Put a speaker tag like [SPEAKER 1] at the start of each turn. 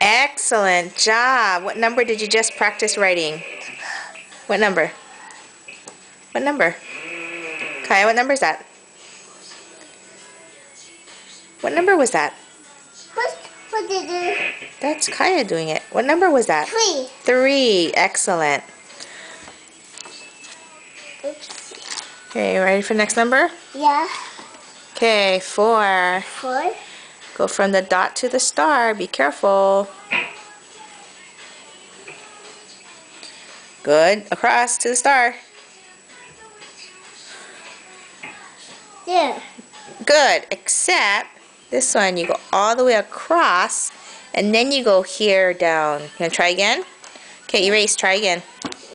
[SPEAKER 1] Excellent job. What number did you just practice writing? What number? What number? Kaya, what number is that? What number was that?
[SPEAKER 2] What, what did
[SPEAKER 1] That's Kaya doing it. What number was that?
[SPEAKER 2] Three.
[SPEAKER 1] Three. Excellent.
[SPEAKER 2] Oops.
[SPEAKER 1] Okay, ready for the next number?
[SPEAKER 2] Yeah.
[SPEAKER 1] Okay, four.
[SPEAKER 2] Four.
[SPEAKER 1] Go from the dot to the star. Be careful. Good. Across to the star.
[SPEAKER 2] There.
[SPEAKER 1] Good. Except this one, you go all the way across and then you go here down. You want to try again? Okay, erase. Try again.